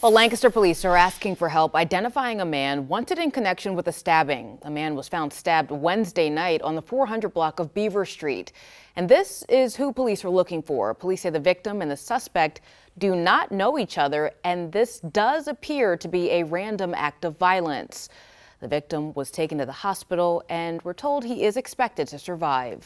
Well, Lancaster police are asking for help identifying a man wanted in connection with a stabbing. A man was found stabbed Wednesday night on the 400 block of Beaver Street. And this is who police are looking for. Police say the victim and the suspect do not know each other, and this does appear to be a random act of violence. The victim was taken to the hospital, and we're told he is expected to survive.